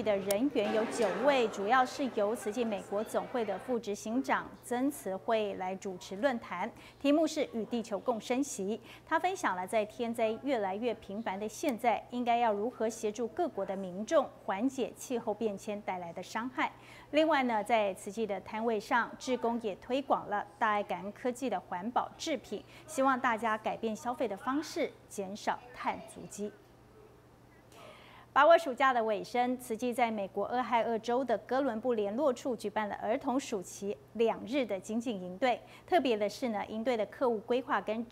的人员有九位，主要是由慈济美国总会的副执行长曾慈惠来主持论坛，题目是“与地球共生息”。他分享了在天灾越来越频繁的现在，应该要如何协助各国的民众缓解气候变迁带来的伤害。另外呢，在慈济的摊位上，志工也推广了大爱感恩科技的环保制品，希望大家改变消费的方式，减少碳足迹。把握暑假的尾声，慈济在美国俄亥俄州的哥伦布联络处举办了儿童暑期两日的精进营队。特别的是呢，营队的课务规划跟